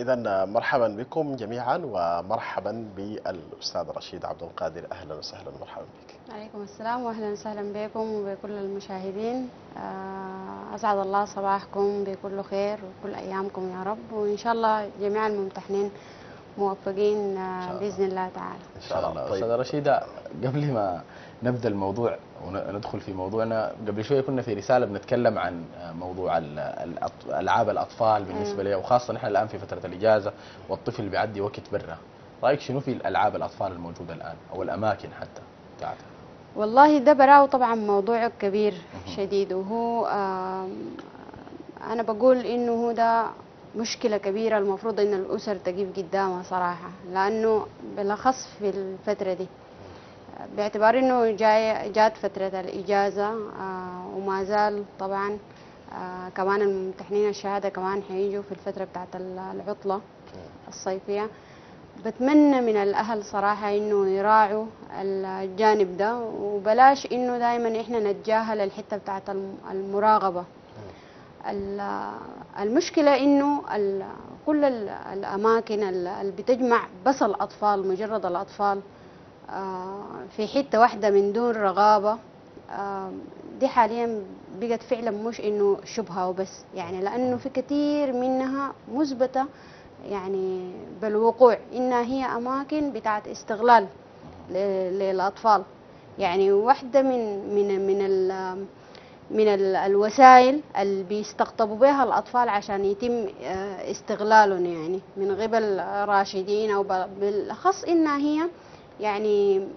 إذا مرحبا بكم جميعا ومرحبا بالأستاذ رشيد عبد القادر. أهلا وسهلا ومرحبا بك. عليكم السلام واهلا وسهلا بكم وبكل المشاهدين. آه، أسعد الله صباحكم بكل خير وكل أيامكم يا رب وإن شاء الله جميع الممتحنين موفقين آه، شاء الله. بإذن الله تعالى. إن شاء الله. طيب. أستاذة رشيدة قبل ما نبدأ الموضوع وندخل في موضوعنا. قبل شوية كنا في رسالة بنتكلم عن موضوع ألعاب الأطفال بالنسبة لي وخاصة نحن الآن في فترة الإجازة والطفل بيعدي وقت برا. رأيك شنو في الألعاب الأطفال الموجودة الآن؟ أو الأماكن حتى؟ بتاعتها والله ده براو طبعا موضوع كبير شديد وهو أنا بقول إنه هو ده مشكلة كبيرة المفروض إن الأسر تقف قدامها صراحة لأنه بالأخص في الفترة دي. باعتبار إنه جاي جات فترة الإجازة آه، وما زال طبعا آه، كمان الممتحنين الشهادة كمان حيجوا في الفترة بتاعت العطلة الصيفية. بتمنى من الأهل صراحة إنه يراعوا الجانب ده وبلاش إنه دائما إحنا نتجاهل الحتة بتاعت الم- المراقبة. ال- المشكلة إنه ال- كل ال- الأماكن ال- اللي بتجمع بس الأطفال مجرد الأطفال آه، في حتة واحدة من دون رغابة. آه، دي حاليا بقت فعلا مش إنه شبهة وبس يعني لأنه في كثير منها مثبتة يعني بالوقوع. إنها هي أماكن بتاعت استغلال ل- للأطفال. يعني واحدة من من من ال من ال- الوسائل اللي بيستقطبوا بها الأطفال عشان يتم آه، استغلالهم يعني من قبل راشدين أو بالأخص إنها هي يعني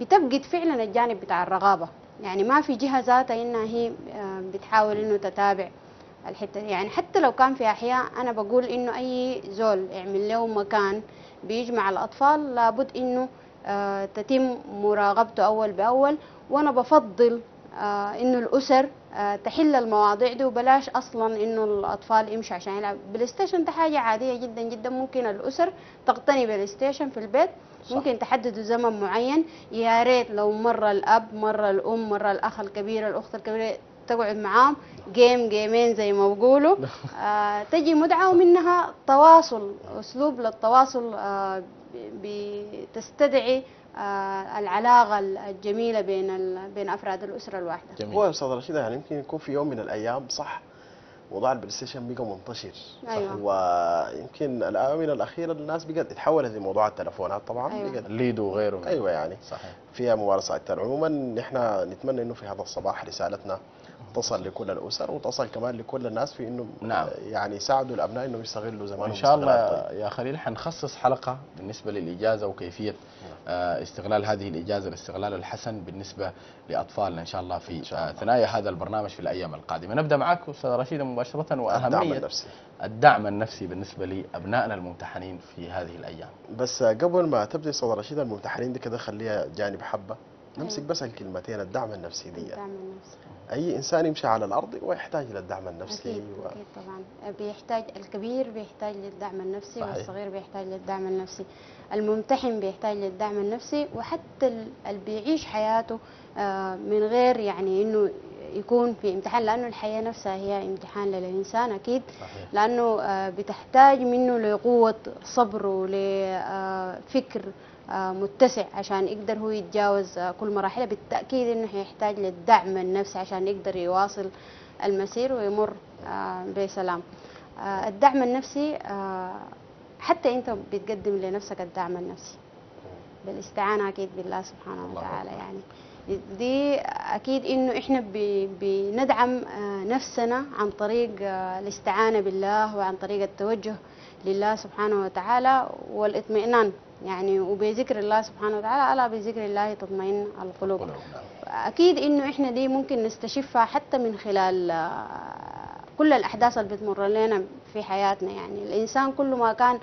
بتفقد فعلا الجانب بتاع الرغابة يعني ما في جهة ذاتها إنها هي آه، بتحاول إنه تتابع الحتة دي. يعني حتى لو كان في أحياء أنا بقول إنه أي زول يعمل له مكان بيجمع الأطفال لابد إنه آه، تتم مراقبته أول بأول وأنا بفضل آه، إنه الأسر آه، تحل المواضيع دي وبلاش أصلا إنه الأطفال يمشوا عشان يلعب. PlayStation ده حاجة عادية جدا جدا. ممكن الأسر تقتني PlayStation في البيت. صح. ممكن تحددوا زمن معين. يا ريت لو مرة الأب مرة الأم مرة الأخ الكبير الأخت الكبيرة تقعد معاهم. game game ين زي ما بقولوا آه تجي مدعى ومنها تواصل أسلوب للتواصل آه بتستدعي آه العلاقة الجميلة بين ال- بين أفراد الأسرة الواحدة. جميل. هو يا أستاذ رشيد يعني يمكن يكون في يوم من الأيام صح موضوع ال PlayStation بقى منتشر أيوة. ويمكن الآونة الأخيرة الناس بقت اتحولت لموضوع التلفونات طبعا أيوة. بقت الليدو وغيره. أيوة يعني. صحيح. فيها ممارسة أكثر عموما نحن نتمنى إنه في هذا الصباح رسالتنا تصل لكل الأسر وتصل كمان لكل الناس في إنه نعم. يعني يساعدوا الأبناء إنه يستغلوا زمانهم وإن شاء الله طيب. يا خليل حنخصص حلقة بالنسبة للإجازة وكيفية آه، استغلال هذه الإجازة الاستغلال الحسن بالنسبة لأطفالنا إن شاء الله في آه، ثنايا هذا البرنامج في الأيام القادمة. نبدأ معك أستاذ رشيده مباشرة الدعم وأهمية النفسي. الدعم النفسي بالنسبة لأبنائنا الممتحنين في هذه الأيام. بس قبل ما تبدأ أستاذ رشيد الممتحنين دي كده خليها جانب حبة. نمسك أيوة. بس الكلمتين الدعم النفسي دي. الدعم النفسي. أي إنسان يمشي على الأرض ويحتاج إلى الدعم النفسي أكيد و... أكيد طبعا. بيحتاج الكبير بيحتاج للدعم النفسي صحيح. والصغير بيحتاج للدعم النفسي. الممتحن بيحتاج للدعم النفسي وحتى ال- اللي بيعيش حياته آه، من غير يعني إنه يكون في امتحان لأنه الحياة نفسها هي امتحان للإنسان أكيد. صحيح. لأنه آه، بتحتاج منه لقوة صبر ولفكر متسع عشان يقدر هو يتجاوز كل مراحله بالتأكيد إنه هيحتاج للدعم النفسي عشان يقدر يواصل المسير ويمر آه، بسلام. آه، الدعم النفسي آه، حتى أنت بتقدم لنفسك الدعم النفسي. بالاستعانة أكيد بالله سبحانه وتعالى. يعني. دي أكيد إنه إحنا ب- بندعم نفسنا عن طريق الاستعانة بالله وعن طريق التوجه لله سبحانه وتعالى والإطمئنان. يعني وبذكر الله سبحانه وتعالى ألا بذكر الله تطمئن القلوب. قلوب، نعم. أكيد إنه إحنا دي ممكن نستشفها حتى من خلال آه، كل الأحداث اللي بتمر لنا في حياتنا. يعني الإنسان كل ما كان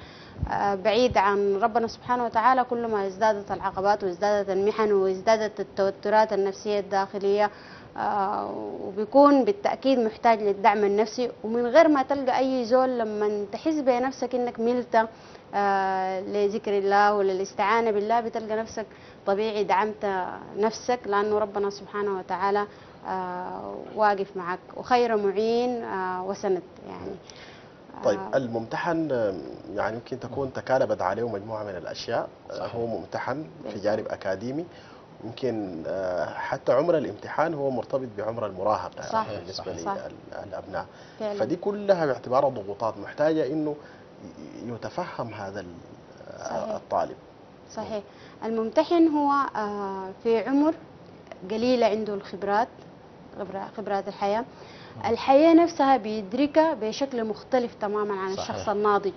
آه، بعيد عن ربنا سبحانه وتعالى كل ما ازدادت العقبات وازدادت المحن وازدادت التوترات النفسية الداخلية آه، وبيكون بالتأكيد محتاج للدعم النفسي. ومن غير ما تلقى أي زول لما تحس بنفسك إنك ملت لذكر الله وللاستعانة بالله بتلقى نفسك طبيعي دعمت نفسك لأنه ربنا سبحانه وتعالى آه، واقف معك وخير معين آه، وسند يعني طيب آه، الممتحن يعني يمكن تكون تكالبت عليه مجموعة من الأشياء صحيح. هو ممتحن في جانب أكاديمي يمكن آه، حتى عمر الامتحان هو مرتبط بعمر المراهقة صح. بالنسبة صح. للأبناء فعلا. فدي كلها باعتبارها ضغوطات محتاجة إنه ي- يتفهم هذا صحيح. الطالب. صحيح. الممتحن هو آه، في عمر قليلة عنده الخبرات خبرات الحياة. الحياة نفسها بيدركها بشكل مختلف تماما عن صحيح. الشخص الناضج.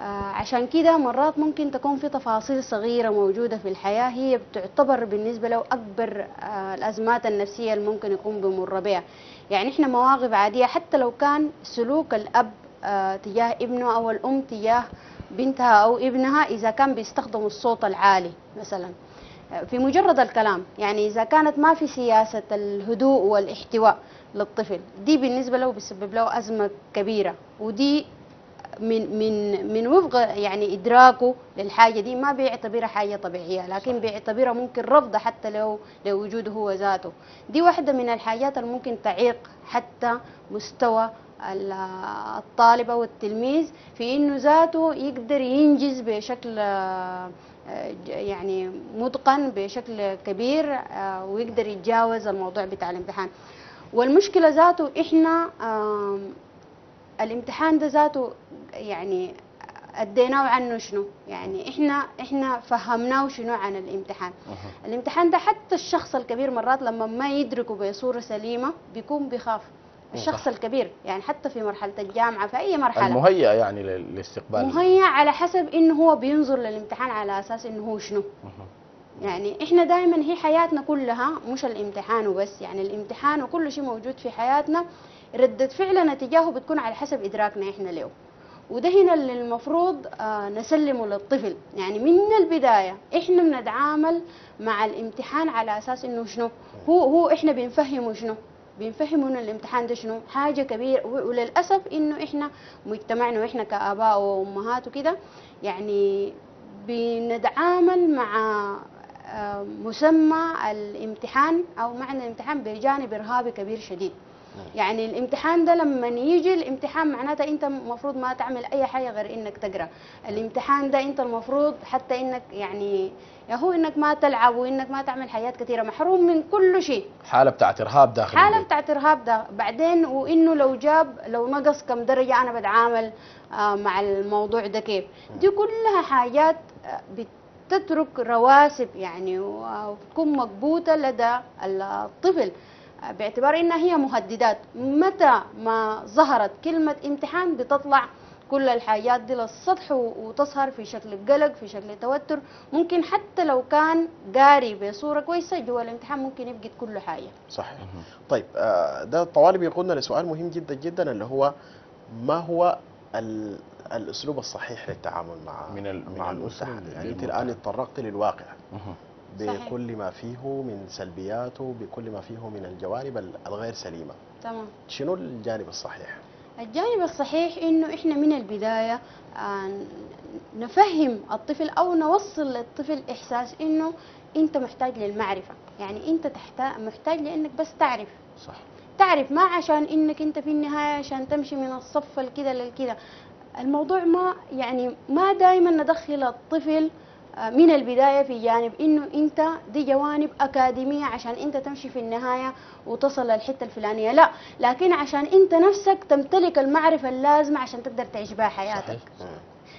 آه، عشان كده مرات ممكن تكون في تفاصيل صغيرة موجودة في الحياة هي بتعتبر بالنسبة له أكبر آه، الأزمات النفسية اللي ممكن يكون بمر بها. يعني إحنا مواقف عادية حتى لو كان سلوك الأب تجاه ابنه أو الأم تجاه بنتها أو ابنها إذا كان بيستخدموا الصوت العالي مثلا. آه، في مجرد الكلام يعني إذا كانت ما في سياسة الهدوء والاحتواء للطفل دي بالنسبة له بيسبب له أزمة كبيرة ودي من من من وفق يعني إدراكه للحاجة دي ما بيعتبرها حاجة طبيعية لكن بيعتبرها ممكن رفض حتى لو لوجوده هو ذاته. دي واحدة من الحاجات اللي ممكن تعيق حتى مستوى ال- الطالب أو التلميذ في إنه ذاته يقدر ينجز بشكل آه، يعني متقن بشكل كبير آه، ويقدر يتجاوز الموضوع بتاع الامتحان. والمشكلة ذاته إحنا الامتحان ده ذاته يعني أديناه عنه شنو؟ يعني إحنا إحنا فهمناه شنو عن الامتحان. الامتحان ده حتى الشخص الكبير مرات لما ما يدركه بصورة سليمة بيكون بيخاف. الشخص الكبير يعني حتى في مرحلة الجامعة في أي مرحلة. المهيئ يعني لل- للاستقبال مهيأ على حسب إنه هو بينظر للامتحان على أساس إنه هو شنو. يعني إحنا دائما هي حياتنا كلها مش الامتحان وبس يعني الامتحان وكل شيء موجود في حياتنا ردة فعلنا تجاهه بتكون على حسب إدراكنا إحنا له وده هنا اللي المفروض آه نسلمه للطفل. يعني من البداية إحنا بنتعامل مع الامتحان على أساس إنه شنو. هو هو إحنا بنفهمه شنو. بنفهمه ان الامتحان ده شنو؟ حاجة كبيرة. و- وللأسف إنه إحنا مجتمعنا وإحنا كآباء وأمهات وكده يعني بنتعامل مع آه، مسمى الامتحان أو معنى الامتحان بجانب إرهابي كبير شديد. يعني الامتحان ده لما يجي الامتحان معناته أنت المفروض ما تعمل أي حاجة غير إنك تقرأ. الامتحان ده أنت المفروض حتى إنك يعني يا هو إنك ما تلعب وإنك ما تعمل حاجات كثيرة محروم من كل شيء. حالة بتاعت إرهاب داخل حالة. بتاعت إرهاب ده بعدين وإنه لو جاب لو نقص كم درجة أنا بتعامل آه، مع الموضوع ده كيف؟ دي كلها حاجات آه، بتترك رواسب يعني وتكون مكبوته لدى الطفل. باعتبار إنها هي مهددات. متى ما ظهرت كلمة امتحان بتطلع كل الحاجات دي للسطح وتظهر في شكل قلق في شكل توتر ممكن حتى لو كان قاري بصورة كويسة جوا الامتحان ممكن يفقد كل حاجة. صحيح. طيب آه، ده طوالي بيقودنا لسؤال مهم جدا جدا اللي هو ما هو ال- الأسلوب الصحيح للتعامل مع من مع الممتحن يعني أنت. الآن تطرقت للواقع. بكل ما فيه من سلبياته بكل ما فيه من الجوانب ال- الغير سليمة. تمام. شنو الجانب الصحيح؟ الجانب الصحيح إنه إحنا من البداية آه، نفهم الطفل أو نوصل للطفل إحساس إنه أنت محتاج للمعرفة. يعني أنت تحتاج محتاج لأنك بس تعرف. صح. تعرف ما عشان إنك أنت في النهاية عشان تمشي من الصف الكده للكده الموضوع ما يعني ما دائما ندخل الطفل من البداية في جانب إنه أنت دي جوانب أكاديمية عشان أنت تمشي في النهاية وتصل للحتة الفلانية. لا لكن عشان أنت نفسك تمتلك المعرفة اللازمة عشان تقدر تعيش بها حياتك. صحيح.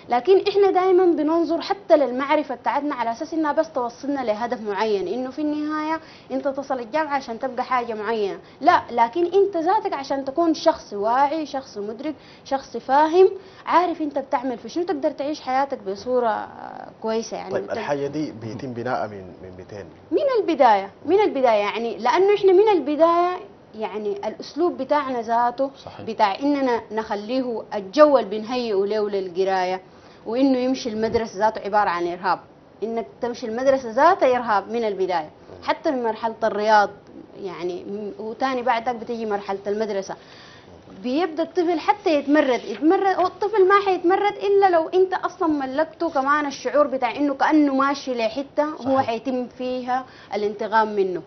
لكن إحنا دائما بننظر حتى للمعرفة بتاعتنا على أساس إنها بس توصلنا لهدف معين إنه في النهاية أنت تصل الجامعة عشان تبقى حاجة معينة. لا لكن أنت ذاتك عشان تكون شخص واعي شخص مدرك شخص فاهم عارف أنت بتعمل في شنو تقدر تعيش حياتك بصورة كويسة يعني. طيب الحاجة دي بيتم بناء من من 200 من البداية من البداية يعني لأنه إحنا من البداية يعني الأسلوب بتاعنا ذاته صحيح. بتاع إننا نخليه الجو اللي بنهيئه له للقراية. وإنه يمشي المدرسة ذاته عبارة عن إرهاب. إنك تمشي المدرسة ذاتها إرهاب من البداية. حتى من مرحلة الرياض يعني وتاني بعدك بتيجي مرحلة المدرسة. بيبدأ الطفل حتى يتمرد. يتمرد هو الطفل ما حيتمرد إلا لو أنت أصلا ملكته كمان الشعور بتاع إنه كأنه ماشي لحتة هو. حيتم فيها الانتقام منه.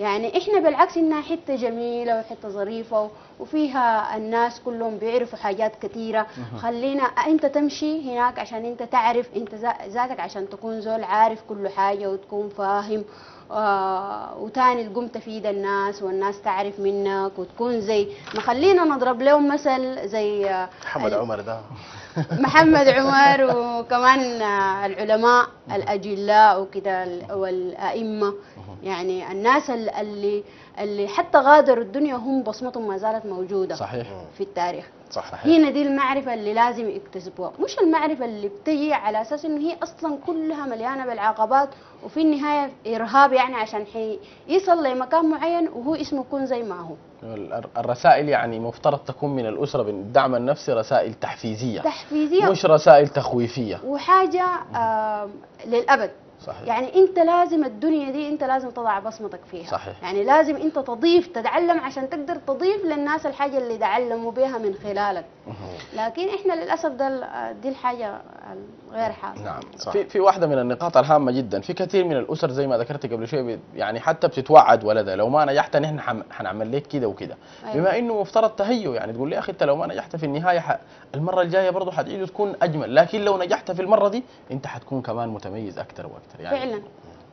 يعني إحنا بالعكس إنها حتة جميلة وحتة ظريفة وفيها الناس كلهم بيعرفوا حاجات كثيره خلينا أنت تمشي هناك عشان أنت تعرف أنت ذا- ذاتك عشان تكون زول عارف كل حاجة وتكون فاهم آه وتاني تقوم تفيد الناس والناس تعرف منك وتكون زي ما خلينا نضرب لهم مثل زي آه، محمد عمر ده. محمد عمر وكمان العلماء الأجلاء وكده ال- والأئمة. يعني الناس ال- اللي اللي حتى غادروا الدنيا هم بصمتهم ما زالت موجودة صحيح. في التاريخ. صح. هنا دي المعرفة اللي لازم يكتسبوها. مش المعرفة اللي بتجي على أساس إنه هي أصلا كلها مليانة بالعقبات وفي النهاية إرهاب يعني عشان حي يصل لمكان معين وهو اسمه يكون زي ما هو. ال- الرسائل يعني مفترض تكون من الأسرة بالدعم النفسي رسائل تحفيزية. تحفيزية. مش رسائل تخويفية. وحاجة آه للأبد. صحيح. يعني انت لازم الدنيا دي انت لازم تضع بصمتك فيها. صحيح. يعني لازم انت تضيف تتعلم عشان تقدر تضيف للناس الحاجة اللي تعلموا بها من خلالك. لكن إحنا للأسف ده دي الحاجة غير حاصله نعم. صح. في في واحدة من النقاط الهامة جدا. في كثير من الأسر زي ما ذكرت قبل شوية بي- يعني حتى بتتوعد ولدها. لو ما نجحت نحن حنعمل لك كده وكده. أيوة. بما إنه مفترض تهيؤ يعني تقول لي يا أخي أنت لو ما نجحت في النهاية ح... المرة الجاية برضه حتعيد تكون أجمل. لكن لو نجحت في المرة دي أنت حتكون كمان متميز أكثر وأكثر. يعني. فعلا.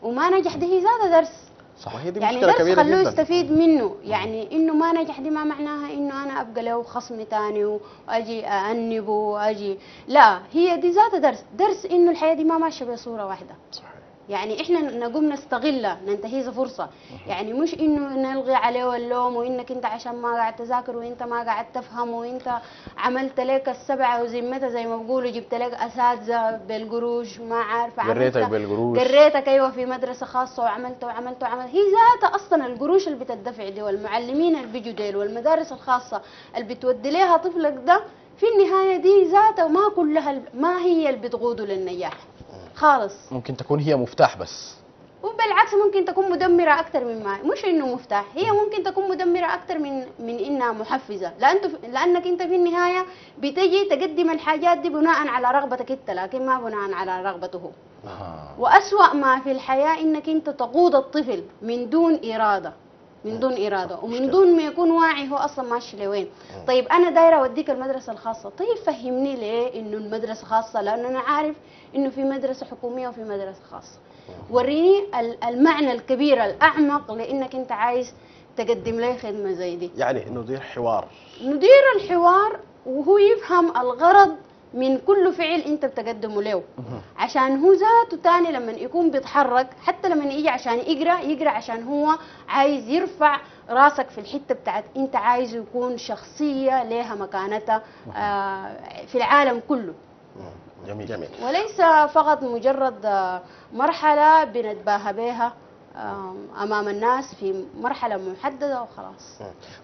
وما نجح ده هي زاد درس. صح وهي دي يعني مشكلة درس كبيرة خلوه يستفيد منه. يعني إنه ما نجح دي ما معناها إنه أنا أبقى له خصم تاني وأجي أأنبه وأجي. لا هي دي ذات درس. درس إنه الحياة دي ما ماشية بصورة واحدة. صحيح. يعني إحنا نقوم نستغلها ننتهز فرصة. يعني مش إنه نلغي عليه اللوم وإنك أنت عشان ما قاعد تذاكر وإنت ما قاعد تفهم وإنت عملت لك السبعة وزمتها زي ما بيقولوا جبت لك أساتذة بالقروش ما عارفه عملت- قريتك بالقروش. قريتك أيوه في مدرسة خاصة وعملت وعملت وعملت. هي ذاتها أصلا القروش اللي بتدفع دي والمعلمين اللي بيجوا ديل والمدارس الخاصة اللي بتودي لها طفلك ده في النهاية دي ذاتها ما كلها ما هي اللي بتقوده للنجاح. خالص. ممكن تكون هي مفتاح بس. وبالعكس ممكن تكون مدمرة أكثر من ما مش إنه مفتاح هي ممكن تكون مدمرة أكثر من من إنها محفزة. لانت لأنك أنت في النهاية بتجي تقدم الحاجات دي بناء على رغبتك أنت لكن ما بناء على رغبته. آه. وأسوأ ما في الحياة إنك أنت تقود الطفل من دون إرادة من دون إرادة. ومن دون ما يكون واعي هو أصلا ماشي لوين. طيب أنا دايرة أوديك المدرسة الخاصة. طيب فهمني ليه إنه المدرسة خاصة؟ لأنه أنا عارف إنه في مدرسة حكومية وفي مدرسة خاصة. وريني ال- المعنى الكبير الأعمق لأنك أنت عايز تقدم لي خدمة زي دي. يعني ندير حوار. ندير الحوار وهو يفهم الغرض من كل فعل أنت بتقدمه له. عشان هو ذاته تاني لما يكون بيتحرك حتى لما يجي عشان يقرأ يقرأ عشان هو عايز يرفع راسك في الحتة بتاعت أنت عايز يكون شخصية لها مكانتها آه، في العالم كله. جميل. جميل. وليس فقط مجرد مرحلة بنتباهى بها أمام الناس في مرحلة محددة وخلاص.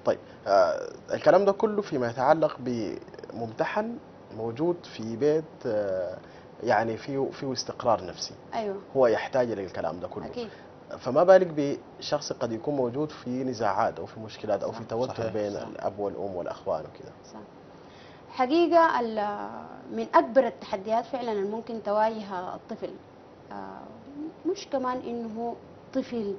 طيب آه الكلام ده كله فيما يتعلق بممتحن موجود في بيت آه يعني فيه فيه استقرار نفسي. أيوه. هو يحتاج للكلام ده كله. أكيد. فما بالك بشخص قد يكون موجود في نزاعات أو في مشكلات أو في توتر صحيح. بين صح. الأب والأم والأخوان وكذا؟ صح. حقيقة من أكبر التحديات فعلا اللي ممكن تواجه الطفل. آه، مش كمان إنه طفل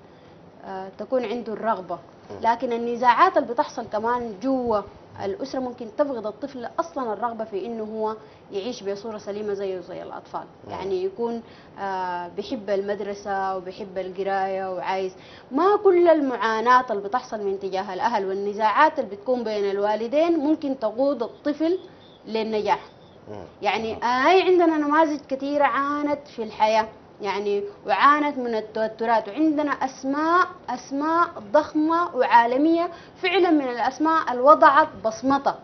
آه، تكون عنده الرغبة لكن النزاعات اللي بتحصل كمان جوا الأسرة ممكن تفقد الطفل أصلا الرغبة في إنه هو يعيش بصورة سليمة زيه زي الأطفال. يعني يكون آه، بيحب المدرسة وبيحب القراية وعايز. ما كل المعاناة اللي بتحصل من تجاه الأهل والنزاعات اللي بتكون بين الوالدين ممكن تقود الطفل للنجاح. مم. يعني هاي عندنا نماذج كثيرة عانت في الحياة. يعني وعانت من التوترات. وعندنا أسماء أسماء ضخمة وعالمية. فعلا من الأسماء اللي وضعت بصمتها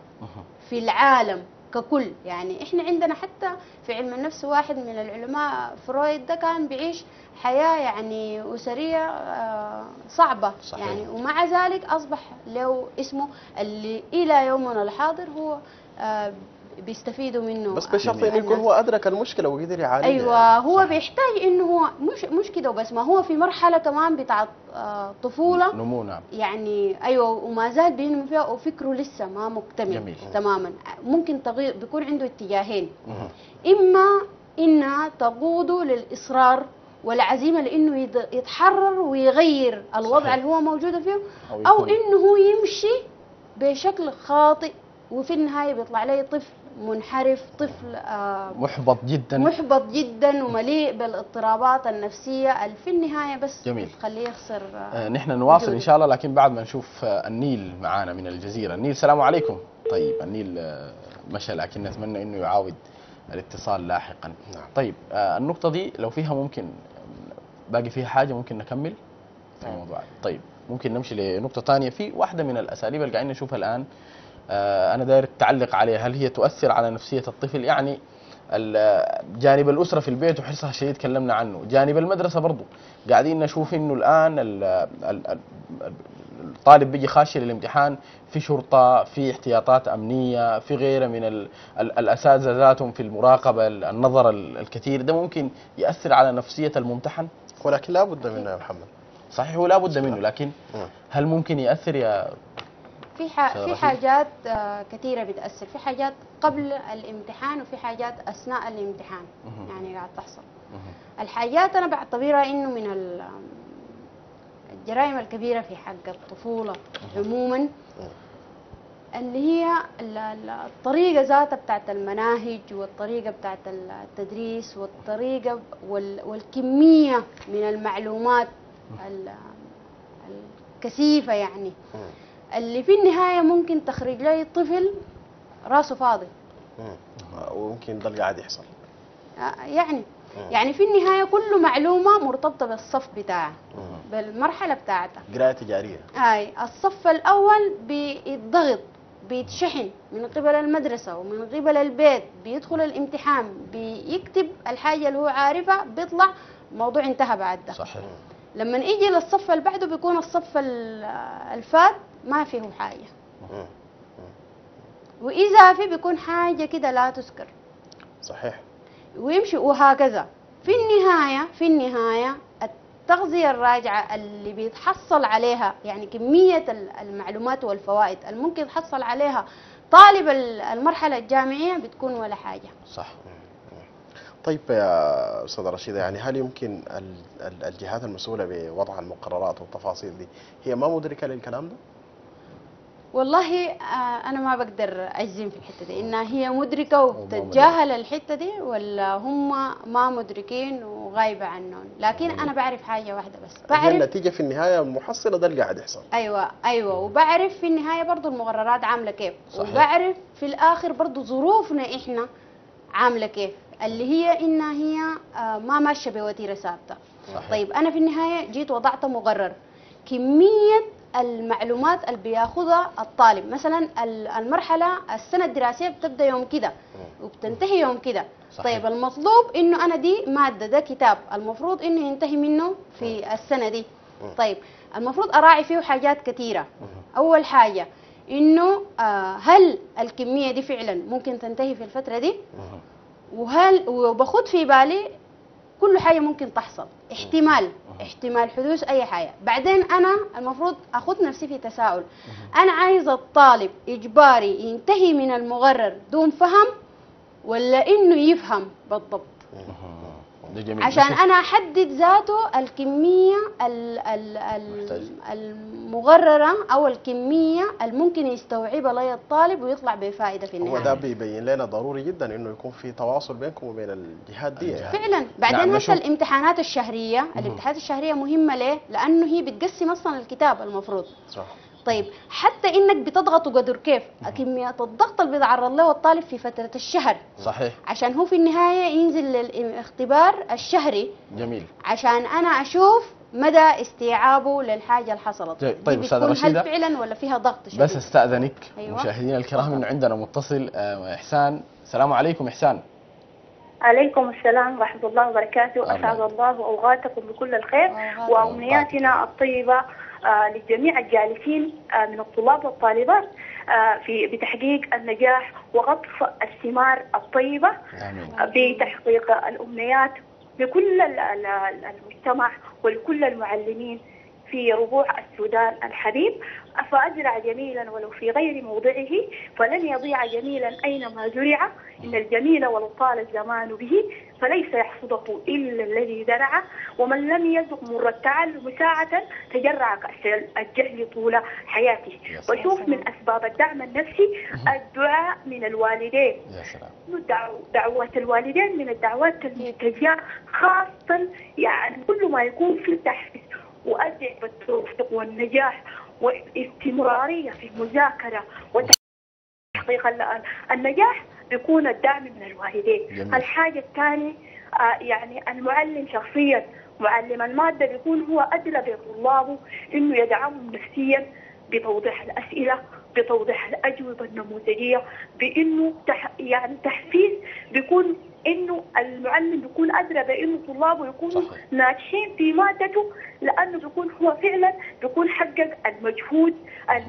في العالم ككل. يعني إحنا عندنا حتى في علم النفس واحد من العلماء فرويد ده كان بيعيش حياة يعني أسرية آه، صعبة. صحيح. يعني ومع ذلك أصبح له اسمه اللي إلى يومنا الحاضر هو آه، بيستفيدوا منه. بس بشرط. إنه يكون هو أدرك المشكلة وقدر يعالجها. أيوه هو بيحتاج إنه هو مش مش كده وبس ما هو في مرحلة كمان بتاع آه، طفولة. نمو نعم. يعني أيوه وما زال بينمو فيها وفكره لسه ما مكتمل جميل. تماما. ممكن تغير بيكون عنده اتجاهين. إما إنها تقوده للإصرار ولا عزيمه لأنه يتحرر ويغير الوضع صحيح. اللي هو موجود فيه أو أو يكون- إنه هو يمشي بشكل خاطئ وفي النهاية بيطلع لي طفل. منحرف طفل آه محبط جدا. محبط جدا ومليء بالاضطرابات النفسية اللي في النهاية بس جميل. بتخليه يخسر آه آه، نحن نواصل. إن شاء الله لكن بعد ما نشوف النيل معانا من الجزيرة. النيل السلام عليكم. طيب النيل مشى لكن نتمنى إنه يعاود الاتصال لاحقا. نعم. طيب النقطة دي لو فيها ممكن باقي فيها حاجة ممكن نكمل في الموضوع. طيب ممكن نمشي لنقطة ثانية. في واحدة من الأساليب اللي قاعدين نشوفها الآن أنا داير تعلق عليها هل هي تؤثر على نفسية الطفل؟ يعني جانب الأسرة في البيت وحرصها الشديد تكلمنا عنه. جانب المدرسة برضو. قاعدين نشوف إنه الآن ال- ال- ال- الطالب بيجي خاشي للامتحان في شرطة في احتياطات أمنية في غيرها من ال- ال- الأساتذة ذاتهم في المراقبة ال- النظر ال- الكثير. ده ممكن يأثر على نفسية الممتحن؟ ولكن لا بد منه يا محمد. صحيح هو لابد منه. لكن. هل ممكن يأثر يا في في. حاجات آه، كثيرة بتأثر في حاجات قبل الامتحان وفي حاجات أثناء الامتحان. يعني قاعد تحصل. الحاجات أنا بعتبرها إنه من ال- الجرائم الكبيرة في حق الطفولة عموما اللي هي ال- ال- الطريقة ذاتها بتاعت المناهج والطريقة بتاعت التدريس والطريقة وال- والكمية من المعلومات ال- الكثيفة يعني مم. اللي في النهاية ممكن تخرج لي طفل راسه فاضي. مم. وممكن ده اللي قاعد يحصل. آه، يعني. يعني في النهاية كل معلومة مرتبطة بالصف بتاعها مم. بالمرحلة بتاعتها قراءة تجارية. هاي الصف الأول بيتضغط بيتشحن من قبل المدرسة ومن قبل البيت بيدخل الامتحان بيكتب الحاجة اللي هو عارفها بيطلع الموضوع انتهى بعد ده. صحيح. لما يجي للصف اللي بعده بيكون الصف ال- الفات ما فيه حاجة. مم. وإذا في بيكون حاجة كده لا تذكر. صحيح. ويمشي وهكذا. في النهاية في النهاية التغذية الراجعة اللي بيتحصل عليها يعني كمية ال- المعلومات والفوائد اللي ممكن يتحصل عليها طالب ال- المرحلة الجامعية بتكون ولا حاجة. صح. طيب يا أستاذ رشيدة يعني هل يمكن ال- ال- الجهات المسؤولة بوضع المقررات والتفاصيل دي هي ما مدركة للكلام ده؟ والله آه، أنا ما بقدر أجزم في الحتة دي إنها هي مدركة ما وبتتجاهل الحتة دي ولا هم ما مدركين وغايبة عنهم. لكن أنا بعرف حاجة واحدة بس. بعرف النتيجة في النهاية المحصلة ده اللي قاعد يحصل. أيوه أيوه وبعرف في النهاية برضو المقررات عاملة كيف. صحيح. وبعرف في الآخر برضو ظروفنا إحنا عاملة كيف. اللي هي انها هي آه، ما ماشية بوتيرة ثابتة. صحيح. طيب أنا في النهاية جيت وضعت مقرر كمية المعلومات اللي بياخذها الطالب. مثلا ال- المرحلة السنة الدراسية بتبدأ يوم كده وبتنتهي يوم كده. طيب المطلوب إنه أنا دي مادة ده كتاب. المفروض إنه ينتهي منه في السنة دي. طيب المفروض أراعي فيه حاجات كثيره أول حاجة إنه آه هل الكمية دي فعلا ممكن تنتهي في الفترة دي؟ وهل وباخد في بالي كل حاجة ممكن تحصل. احتمال. احتمال حدوث أي حاجة. بعدين أنا المفروض اخد نفسي في تساؤل. أنا عايز الطالب إجباري ينتهي من المقرر دون فهم ولا إنه يفهم بالضبط؟ جميل. عشان أنا أحدد ذاته الكمية ال ال محتاج. ال المقرره أو الكمية الممكن يستوعبها لي الطالب ويطلع بفائدة في هو النهاية. ده بيبين لنا ضروري جدا إنه يكون في تواصل بينكم وبين الجهات دي. يعني. فعلا. بعدين نعم، هسه. الامتحانات الشهرية. الامتحانات الشهرية مهمة ليه؟ لأنه هي بتقسم أصلا الكتاب المفروض. صح. طيب حتى إنك بتضغطه قدر كيف؟ كميه الضغط اللي بيتعرض له الطالب في فترة الشهر. صحيح. عشان هو في النهاية ينزل للاختبار الشهري. جميل. عشان أنا أشوف مدى استيعابه للحاجة اللي حصلت. طيب- طيب بتكون رشيدة. هل فعلا ولا فيها ضغط شديد؟ بس أستأذنك أيوة. مشاهدينا الكرام. انه عندنا متصل آه، إحسان. السلام عليكم إحسان. عليكم السلام ورحمة الله وبركاته. أسعد الله أوقاتكم بكل الخير. وأمنياتنا الطيبة. لجميع الجالسين آه، من الطلاب والطالبات آه، في بتحقيق النجاح وقطف الثمار الطيبة آه، بتحقيق الأمنيات لكل ال- ال- ال- المجتمع ولكل المعلمين في ربوع السودان الحبيب. فأزرع جميلا ولو في غير موضعه فلن يضيع جميلا أينما زرع إن الجميل ولو طال الزمان به فليس يرفضه إلا الذي زرعه ومن لم يذق مر التعلم ساعة تجرع كأس الجهل طول حياته. وشوف من أسباب الدعم النفسي الدعاء من الوالدين. دعوة الوالدين من الدعوات المستجابة خاصة يعني كل ما يكون في تحفيز وأدعي بالتوفيق والنجاح واستمرارية في المذاكرة وتحقيق ال- النجاح بيكون الدعم من الوالدين. الحاجة الثانية يعني المعلم شخصيا معلم المادة بيكون هو أدرى بطلابه إنه يدعمهم نفسيا بتوضيح الأسئلة بتوضيح الأجوبة النموذجية بإنه تح يعني تحفيز بيكون إنه المعلم بيكون أدرى بإنه طلابه يكونوا. ناجحين في مادته لأنه بيكون هو فعلا بيكون حقق المجهود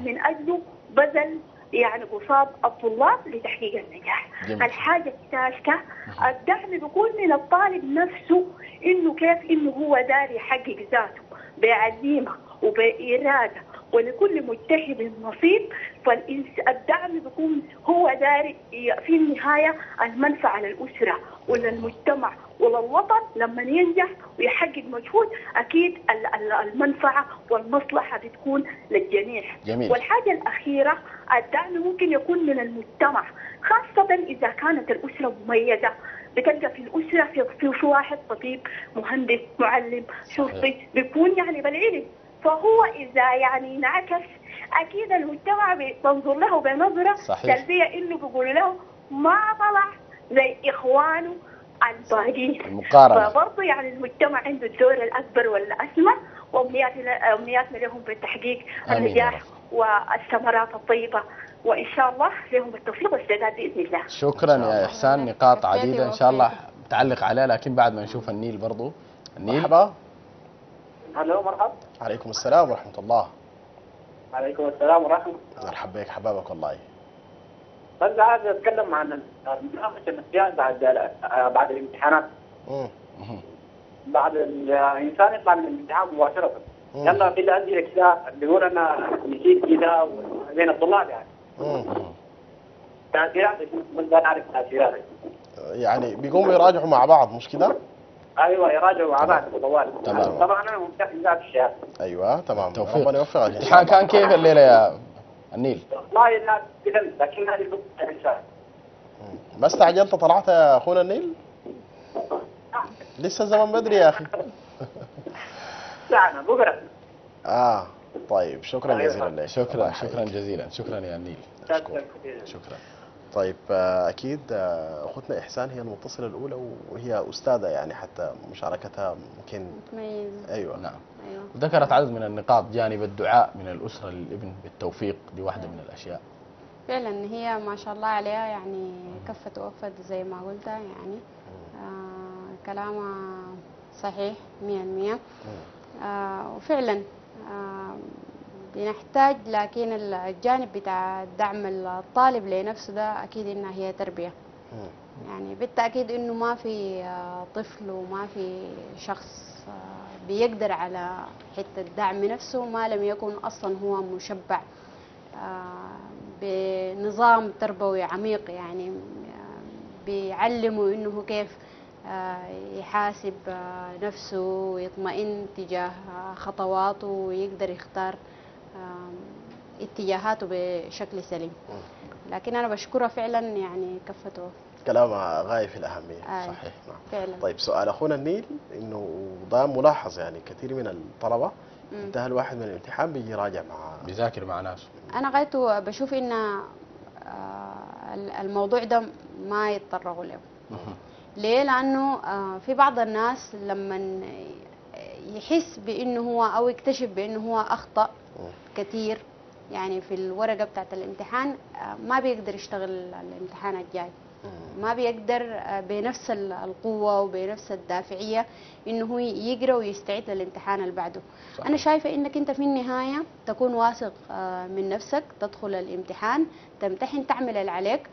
من أجله بذل يعني قصاد الطلاب لتحقيق النجاح جميل. الحاجة الثالثة الدعم بيكون من الطالب نفسه إنه كيف إنه هو داري يحقق ذاته بعزيمة وبإرادة ولكل مجتهد نصيب فالدعم بيكون هو داري في النهاية المنفعة للأسرة وللمجتمع وللوطن. لما ينجح ويحقق مجهود أكيد ال- ال- المنفعة والمصلحة بتكون للجميع. جميل. والحاجة الأخيرة الدعم ممكن يكون من المجتمع خاصة إذا كانت الأسرة مميزة. بتلقى في الأسرة في, في, واحد طبيب مهندس معلم شرطي بيكون يعني بالعلم. فهو إذا يعني انعكس أكيد المجتمع بتنظر له بنظرة صحيح. سلبية إنه بيقول له ما طلع زي إخوانه الباقيين. المقارنة. فبرضه يعني المجتمع عنده الدور الأكبر والأسمى وأمنياتنا أمنياتنا لهم بالتحقيق النجاح. والثمرات الطيبة. وإن شاء الله لهم التوفيق والسداد بإذن الله. شكرا يا إحسان. نقاط عديدة إن شاء الله. تعلق عليها لكن بعد ما نشوف النيل برضو. النيل. مرحبا. ألو مرحبا. عليكم السلام ورحمة الله. عليكم السلام ورحمة مرحبا بك حبابك والله بس عايز أتكلم عن مناقشه النسيان بعد بعد الامتحانات. بعد الإنسان يطلع من الامتحان مباشرة. يلا في الأسئلة كذا بيقول أنا نسيت كذا بين الطلاب يعني. تاثيرات بس أنا اعرف تاثيرات يعني بيقوموا يراجعوا مع بعض مش كده؟ أيوه يراجعوا مع بعض طوال. تمام. طبعا أنا ممتاز في ذات الشيء. أيوه تمام. توفيق. ربنا يوفقك. الامتحان. كان كيف الليلة يا النيل؟ والله لا كذا لكن هذه الانسان. ما استعجلت؟ طلعت يا أخونا النيل؟ لسه زمن بدري يا أخي. ساعه بكرة. آه طيب شكرا أيوة. جزيلا لك. شكرا. شكرا. جزيلا. شكرا يا النيل. شكرا. طيب آه، أكيد آه، أختنا إحسان هي المتصلة الأولى وهي أستاذة يعني حتى مشاركتها ممكن. متميزة أيوه. نعم. أيوة. ذكرت عدد من النقاط جانب الدعاء من الأسرة للابن بالتوفيق دي واحدة من الأشياء. فعلا هي ما شاء الله عليها يعني كفت ووفت زي ما قلت يعني. آه كلامها صحيح مية المية آه وفعلا آه بنحتاج لكن الجانب بتاع دعم الطالب لنفسه ده أكيد إنها هي تربية مم. يعني بالتأكيد إنه ما في آه، طفل وما في شخص آه، بيقدر على حتة دعم نفسه ما لم يكن أصلا هو مشبع آه، بنظام تربوي عميق يعني بيعلمه إنه كيف يحاسب نفسه ويطمئن تجاه خطواته ويقدر يختار اتجاهاته بشكل سليم. لكن أنا بشكرها فعلا يعني كفته. كلامها غاية في الأهمية. آه. صحيح نعم. فعلا. طيب سؤال أخونا النيل إنه ده ملاحظ يعني كثير من الطلبة. مم. انتهى الواحد من الامتحان بيجي يراجع مع بيذاكر مع ناس. أنا غايته بشوف إن آه، الموضوع ده ما يتطرقوا له. ليه؟ لأنه آه، في بعض الناس لما يحس بإنه هو أو يكتشف بإنه هو أخطأ مم. كثير يعني في الورقة بتاعت الامتحان آه، ما بيقدر يشتغل الامتحان الجاي ما بيقدر آه، بنفس ال- القوة وبنفس الدافعية إنه هو يقرأ ويستعد للامتحان اللي بعده صحيح. أنا شايفة إنك أنت في النهاية تكون واثق آه، من نفسك تدخل الامتحان تمتحن تعمل اللي عليك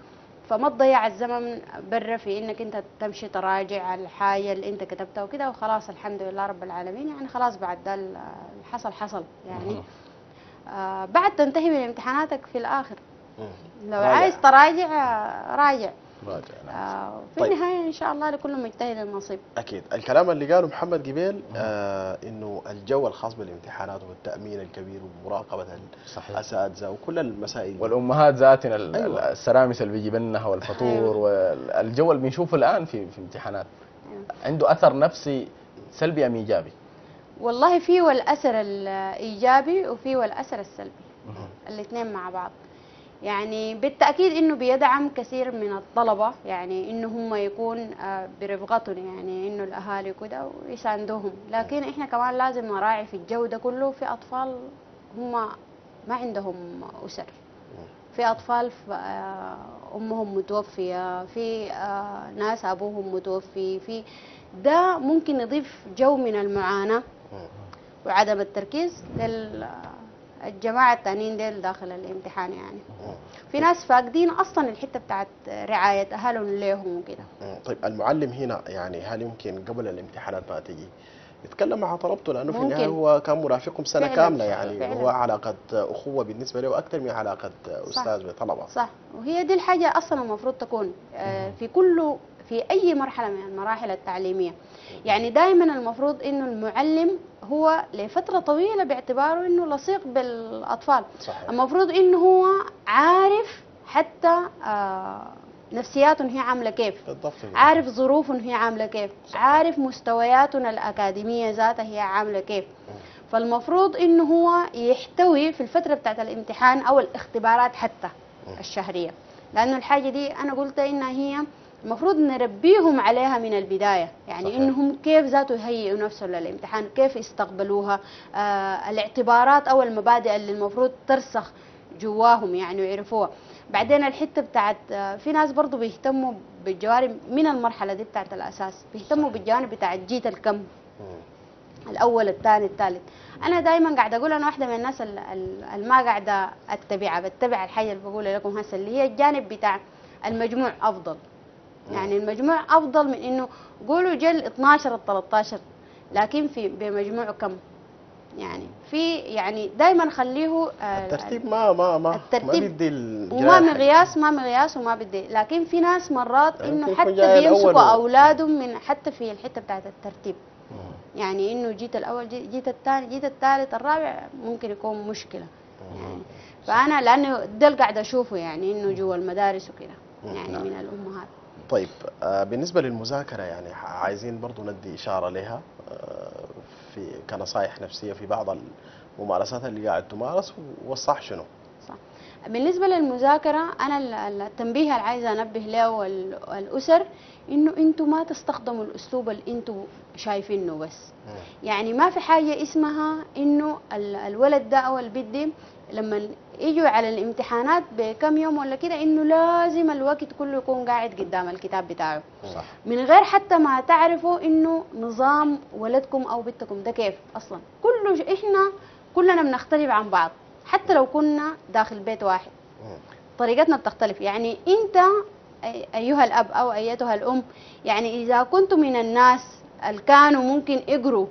فما تضيع الزمن برا في إنك أنت تمشي تراجع الحاجة اللي أنت كتبتها وكده وخلاص الحمد لله رب العالمين يعني خلاص بعد ده الحصل حصل يعني. آه بعد تنتهي من امتحاناتك في الآخر مم. لو راجع. عايز تراجع آه، راجع راجع نعم. آه، في طيب. النهاية إن شاء الله لكل مجتهد النصيب أكيد الكلام اللي قاله محمد قبيل آه إنه الجو الخاص بالامتحانات والتأمين الكبير ومراقبة صحيح الأساتذة وكل المسائل دي. والأمهات ذاتنا أيوة. السرامس اللي بيجي منها والفطور أيوة. والجو اللي بنشوفه الآن في في امتحانات أيوة. عنده أثر نفسي سلبي أم إيجابي؟ والله في والأثر الإيجابي وفي والأثر السلبي. الاثنين مع بعض. يعني بالتأكيد إنه بيدعم كثير من الطلبة يعني إنه هم يكون آه، برفقتهم يعني إنه الأهالي كده ويساندوهم. لكن إحنا كمان لازم نراعي في الجو ده كله في أطفال هم ما عندهم أسر. في أطفال آه، أمهم متوفية في آه، ناس أبوهم متوفي في ده ممكن يضيف جو من المعاناة. وعدم التركيز للجماعة التانيين ديل داخل الامتحان يعني في ناس فاقدين أصلا الحتة بتاعت رعاية أهلهم ليهم وكده. طيب المعلم هنا يعني هل يمكن قبل الامتحانات ما تجي يتكلم مع طلبته لأنه في. النهاية هو كان مرافقهم سنة فعلاً. كاملة يعني فعلاً. هو علاقة أخوة بالنسبة له أكثر من علاقة أستاذ بطلبه صح وهي دي الحاجة أصلا المفروض تكون آه، في كل في أي مرحلة من المراحل التعليمية يعني دائما المفروض إنه المعلم هو لفترة طويلة باعتباره إنه لصيق بالأطفال. صحيح. المفروض إنه هو عارف حتى آه، نفسياتهم هي عاملة كيف. بالضبط. عارف ظروفهم هي عاملة كيف. عارف مستوياتنا الأكاديمية ذاتها هي عاملة كيف. فالمفروض إنه هو يحتوي في الفترة بتاعت الامتحان أو الاختبارات حتى الشهرية. لأنه الحاجة دي أنا قلت إنها هي المفروض نربيهم عليها من البداية. يعني صحيح. إنهم كيف ذاته يهيئوا نفسهم للامتحان كيف يستقبلوها. آه الاعتبارات أو المبادئ اللي المفروض ترسخ جواهم يعني ويعرفوها. بعدين الحتة بتاعت آه، في ناس برضو بيهتموا بالجوانب من المرحلة دي بتاعت الأساس. بيهتموا بالجوانب بتاعت جيت الكم. مم. الأول الثاني الثالث. أنا دائما قاعدة أقول أنا واحدة من الناس ال- ال- اللي ما قاعدة أتبعها. بتبع الحاجة اللي بقولها لكم هسه اللي هي الجانب بتاع المجموع أفضل. يعني المجموع أفضل من إنه قولوا جل 12 ال 13 لكن في بمجموع كم؟ يعني في يعني دائما خليه آه، الترتيب ما ما ما الترتيب ما الجراية وما. مقياس ما مقياس وما بدي لكن في ناس مرات ممكن انه حتى بيمسكوا أولادهم من حتى في الحتة بتاعت الترتيب. مم. يعني إنه جيت الأول جي- جيت الثاني جيت الثالث الرابع ممكن يكون مشكلة. يعني فأنا لأنه ده اللي قاعدة أشوفه يعني إنه جوا المدارس وكده يعني نعم. من الأمهات. طيب آه، بالنسبة للمذاكرة يعني عايزين برضو ندي إشارة لها آه، في كنصائح نفسية في بعض الممارسات اللي قاعد تمارس والصح شنو؟ صح. بالنسبة للمذاكرة أنا ال- ال- التنبيه اللي عايزة أنبه له وال- الاسر إنه أنتم ما تستخدموا الأسلوب اللي أنتم شايفينه بس. يعني ما في حاجة اسمها ال- الولد ده أو البنت دي لما يجوا على الامتحانات بكم يوم ولا كده إنه لازم الوقت كله يكون قاعد قدام الكتاب بتاعه. صح. من غير حتى ما تعرفوا إنه نظام ولدكم أو بنتكم ده كيف أصلا. كله إحنا كلنا بنختلف عن بعض حتى لو كنا داخل بيت واحد. طريقتنا بتختلف. يعني إنت أيها الأب أو أيتها الأم يعني إذا كنتم من الناس اللي كانوا ممكن يقروا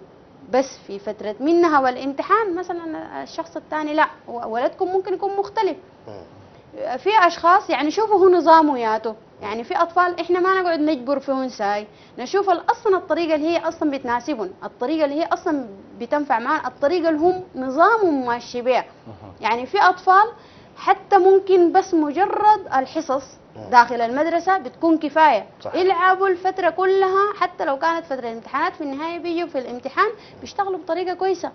بس في فترة منها والامتحان مثلا الشخص الثاني لا ولدكم ممكن يكون مختلف. في أشخاص يعني شوفوا هو نظامه ياتو يعني في أطفال إحنا ما نقعد نجبر فيهم ساي نشوف أصلا الطريقة اللي هي أصلا بتناسبهم الطريقة اللي هي أصلا بتنفع معاهم الطريقة اللي هم نظامهم ماشي بيها. يعني في أطفال حتى ممكن بس مجرد الحصص داخل المدرسة بتكون كفاية. صح. يلعبوا الفترة كلها حتى لو كانت فترة الامتحانات في النهاية بيجوا في الامتحان بيشتغلوا بطريقة كويسة.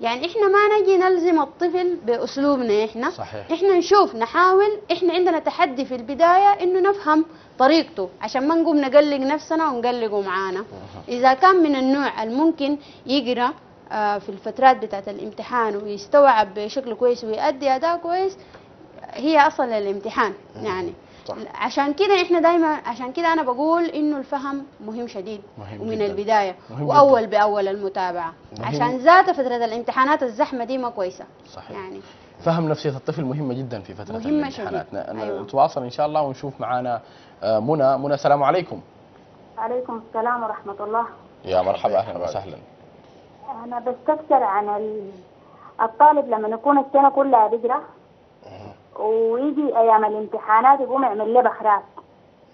يعني إحنا ما نجي نلزم الطفل بأسلوبنا إحنا. صحيح. إحنا نشوف نحاول إحنا عندنا تحدي في البداية إنه نفهم طريقته عشان ما نقوم نقلق نفسنا ونقلقه معانا. إذا كان من النوع الممكن يقرأ آه، في الفترات بتاعت الامتحان ويستوعب بشكل كويس ويؤدي أداء كويس هي أصلا الامتحان يعني. صح. عشان كده إحنا دايما عشان كده أنا بقول إنه الفهم مهم شديد مهم ومن جداً. البداية. مهم وأول جداً. بأول المتابعة. مهم. عشان ذات فترة الامتحانات الزحمة دي ما كويسة. صحيح. يعني فهم نفسية الطفل مهمة جدا في فترة مهمة الامتحانات. أيوة. نتواصل إن شاء الله ونشوف معانا آه، منى. منى السلام عليكم. عليكم السلام ورحمة الله. يا مرحبا. أهلا وسهلا. أنا بستفسر عن ال- الطالب لما يكون السنة كلها بيقرأ ويجي أيام الامتحانات يقوم يعمل له بخراف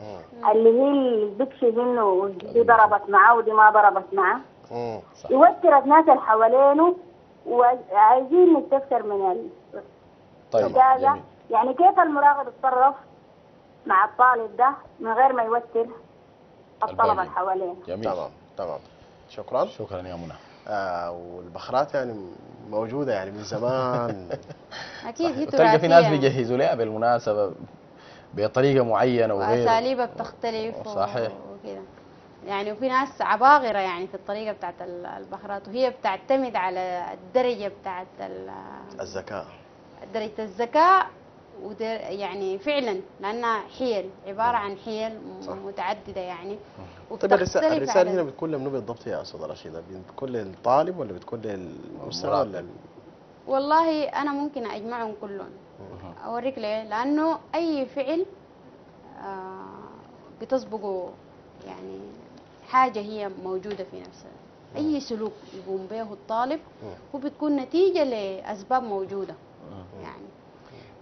مم. اللي هي اللي بتكشف انه دي ضربت معاه ودي ما ضربت معاه. يوتر الناس اللي حوالينه وعايزين نستفسر من ال- طيب يعني كيف المراقب يتصرف مع الطالب ده من غير ما يوتر الطلبة الباقي. اللي حواليه جميل. تمام تمام. شكرا. شكرا يا منى. آه والبخرات يعني موجودة يعني من زمان. أكيد هي تلقى في ناس بيجهزوا لها بالمناسبة بطريقة معينة وغير وأساليبها بتختلف صحيح. وكده يعني وفي ناس عباقرة يعني في الطريقة بتاعت ال- البخرات وهي بتعتمد على الدرجة بتاعت ال- الذكاء. درجة الذكاء ودر يعني فعلا لأنها حيل عبارة عن حيل صح. متعددة يعني. طيب الرسالة على- هنا بتكون لمنو بالضبط يا أستاذ رشيدة؟ بتكون للطالب ولا بتكون للمستوى المراقب. ولا ال- والله أنا ممكن أجمعهم كلهم. أوريك ليه؟ لأنه أي فعل آه، بتسبقه يعني حاجة هي موجودة في نفسها. أي سلوك يقوم به الطالب هو بتكون نتيجة لأسباب موجودة يعني.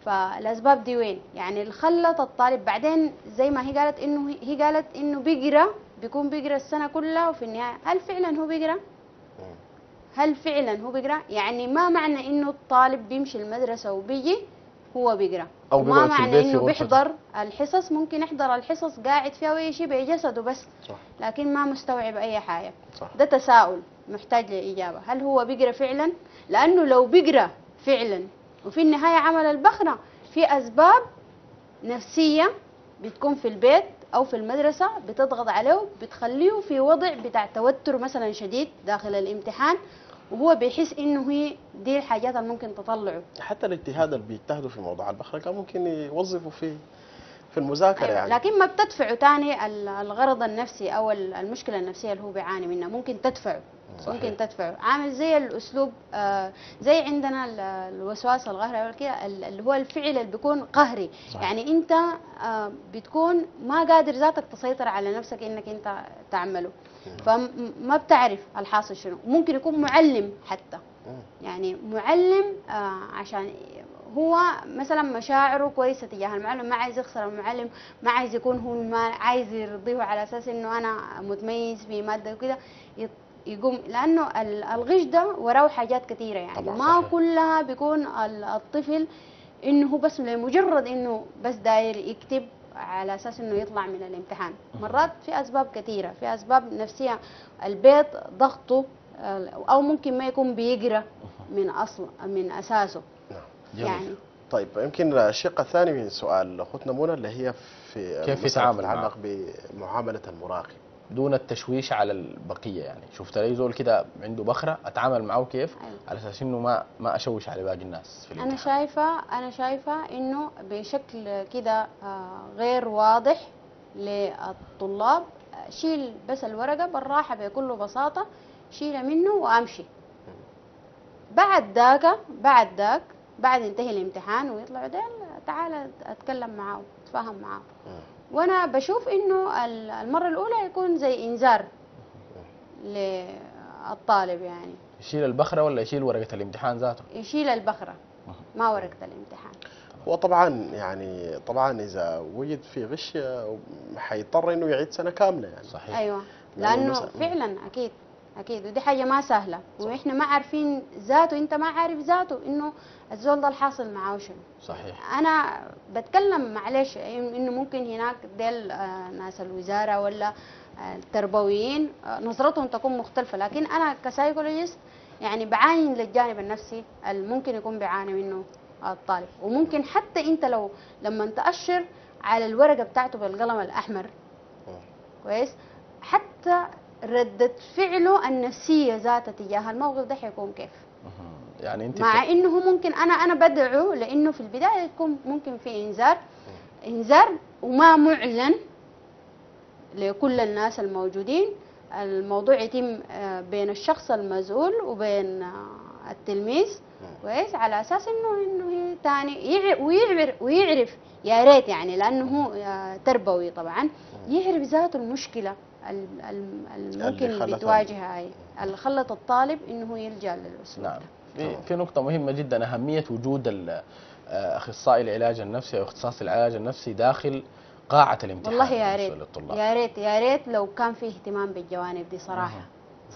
فالأسباب دي وين؟ يعني اللي الطالب بعدين زي ما هي قالت إنه هي قالت إنه بيقرأ بيكون بيقرأ السنة كلها وفي النهاية هل فعلا هو بيقرأ؟ هل فعلا هو بيقرأ؟ يعني ما معنى إنه الطالب بيمشي المدرسة وبيجي هو بيقرأ أو ما معنى غرفته. بيحضر الحصص ممكن يحضر الحصص قاعد فيها ويشي بجسده بس صح لكن ما مستوعب أي حاجة صح ده تساؤل محتاج لإجابة هل هو بيقرأ فعلا لأنه لو بيقرأ فعلا وفي النهاية عمل البخرة. في أسباب نفسية بتكون في البيت أو في المدرسة بتضغط عليه بتخليه في وضع بتاع توتر مثلا شديد داخل الامتحان وهو بيحس إنه هي دي الحاجات اللي ممكن تطلعه. حتى الاجتهاد اللي بيجتهدوا في موضوع البخرة كان ممكن يوظفوا في في المذاكرة أيوة. يعني لكن ما بتدفعه تاني ال- الغرض النفسي أو ال- المشكلة النفسية اللي هو بيعاني منها ممكن تدفعه صحيح. ممكن تدفعه عامل زي الأسلوب آه زي عندنا ال- الوسواس القهري كده ال- اللي هو الفعل اللي بيكون قهري صحيح. يعني أنت آه بتكون ما قادر ذاتك تسيطر على نفسك إنك أنت تعمله فما بتعرف الحاصل شنو ممكن يكون معلم حتى مم. يعني معلم آه عشان هو مثلا مشاعره كويسة تجاه المعلم ما عايز يخسر المعلم ما عايز يكون هو ما عايز يرضيه على أساس إنه أنا متميز في مادة وكده يقوم لأنه ال- الغش ده وراه حاجات كثيره يعني. ما صحيح. كلها بيكون ال- الطفل إنه هو بس لمجرد إنه بس داير يكتب على أساس إنه يطلع من الامتحان. مرات في أسباب كثيره في أسباب نفسية البيت ضغطه أو ممكن ما يكون بيقرأ من أصل من أساسه. جميل. يعني. طيب يمكن الشق الثاني من سؤال اختنا منى اللي هي في كيف يتعامل تتعلق بمعاملة المراقب؟ دون التشويش على البقية يعني. شفت لي زول كده عنده بخرة أتعامل معه كيف؟ أيوة. على أساس إنه ما ما أشوش على باقي الناس في أنا شايفه أنا شايفة إنه بشكل كده آه، غير واضح للطلاب شيل بس الورقة بالراحة بكل بساطة شيلها منه وأمشي. بعد ذاك بعد ذاك بعد ينتهي الامتحان ويطلعوا ديل تعال أتكلم معاه أتفاهم معاه. وأنا بشوف إنه ال- المرة الأولى يكون زي إنذار للطالب يعني. يشيل البخرة ولا يشيل ورقة الامتحان ذاته؟ يشيل البخرة ما ورقة الامتحان. هو طبعا يعني طبعا إذا وجد في غش حيضطر إنه يعيد سنة كاملة يعني. صحيح. أيوه. لأنه لأنه مثلا- فعلا أكيد. أكيد. ودي حاجة ما سهلة. وإحنا ما عارفين ذاته. إنت ما عارف ذاته إنه الزول ده الحاصل معاه شنو. صحيح. أنا بتكلم معلش إنه ممكن هناك ديل آه، ناس الوزارة ولا آه، التربويين آه، نظرتهم تكون مختلفة. لكن أنا كسايكولوجيست يعني بعاني للجانب النفسي اللي ممكن يكون بيعاني منه الطالب. وممكن حتى إنت لو لما تأشر على الورقة بتاعته بالقلم الأحمر. كويس؟ حتى ردة فعله النفسية ذاتها تجاه الموقف ده حيكون كيف. يعني أنت مع إنه هو ممكن أنا أنا بدعو لإنه في البداية يكون ممكن في إنذار. إنذار وما معلن لكل الناس الموجودين. الموضوع يتم آه، بين الشخص المسؤول وبين آه، التلميذ. كويس على أساس انه إنه يع- ويعرف ويعرف يا ريت يعني لأنه هو آه، تربوي طبعا. يعرف ذاته المشكلة. الممكن خلت بتواجهها هاي. اللي خلت الطالب إنه يلجأ للاسلوب نعم. في, في نقطة مهمة جدا أهمية وجود آه، أخصائي العلاج النفسي أو اختصاص العلاج النفسي داخل قاعة الامتحان والله يا ريت. يا ريت يا ريت لو كان في اهتمام بالجوانب دي صراحة.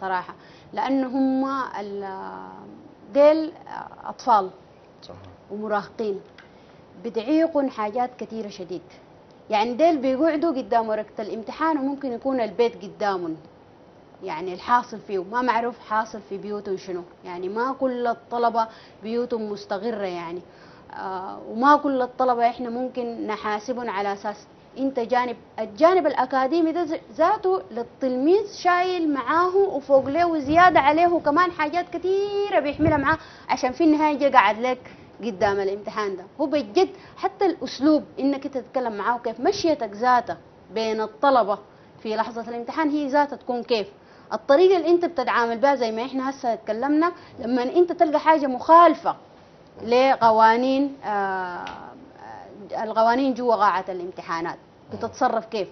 صراحة. لأنه هم ديل أطفال صح. ومراهقين. بتعيقهم حاجات كثيرة شديد. يعني ديل بيقعدوا قدام ورقة الامتحان وممكن يكون البيت قدامهم. يعني الحاصل فيه ما معروف حاصل في بيوتهم شنو. يعني ما كل الطلبة بيوتهم مستقرة يعني. آه وما كل الطلبة إحنا ممكن نحاسبهم على أساس أنت جانب الجانب الأكاديمي ده ذاته للتلميذ شايل معاه وفوق له وزيادة عليه كمان حاجات كثيرة بيحملها معاه عشان في النهاية قاعد لك. قدام الامتحان ده. هو بجد حتى الأسلوب إنك أنت تتكلم معاه كيف مشيتك ذاته بين الطلبة في لحظة الامتحان هي ذاتها تكون كيف. الطريقة اللي أنت بتتعامل بها زي ما إحنا هسه اتكلمنا لما أنت تلقى حاجة مخالفة لقوانين آه، آه، القوانين جوا قاعة الامتحانات بتتصرف كيف؟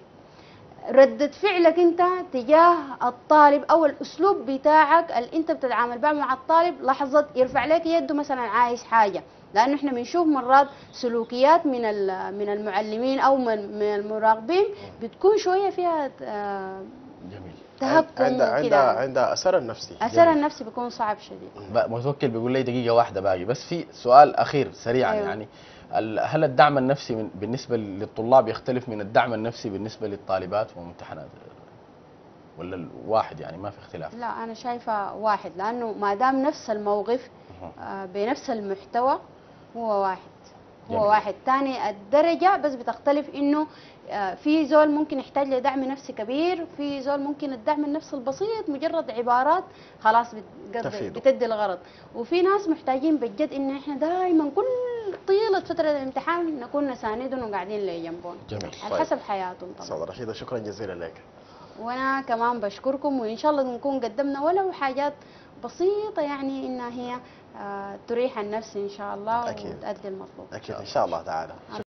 ردة فعلك انت تجاه الطالب أو الأسلوب بتاعك اللي انت بتتعامل بها مع الطالب لحظة يرفع لك يده مثلا عايز حاجة. لأنه إحنا بنشوف مرات سلوكيات من ال- من المعلمين أو من من المراقبين بتكون شوية فيها جميل. تهكم عند عند وكده عند أثر النفسي. أثر النفسي بيكون صعب شديد. بقى متوكل بيقول لي دقيقة واحدة باقي. بس في سؤال أخير سريعا أيوة. يعني. هل الدعم النفسي من بالنسبة للطلاب يختلف من الدعم النفسي بالنسبة للطالبات وممتحنات؟ ولا الواحد يعني ما في اختلاف؟ لا أنا شايفة واحد لأنه ما دام نفس الموقف آه، بنفس المحتوى هو واحد. هو جميل. واحد. تاني الدرجة بس بتختلف إنه في زول ممكن يحتاج لدعم نفسي كبير في زول ممكن الدعم النفسي البسيط مجرد عبارات خلاص. بتدي الغرض. وفي ناس محتاجين بجد إن إحنا دائما كل طيلة فترة الامتحان نكون نساندهم وقاعدين لجنبهم جميل. على حسب حياتهم طبعا. أستاذ رشيدة شكرا جزيلا لك. وأنا كمان بشكركم وإن شاء الله نكون قدمنا ولو حاجات بسيطة يعني انها هي آه، تريح النفس إن شاء الله أكيد. وتأدي المطلوب. أكيد إن شاء الله تعالى.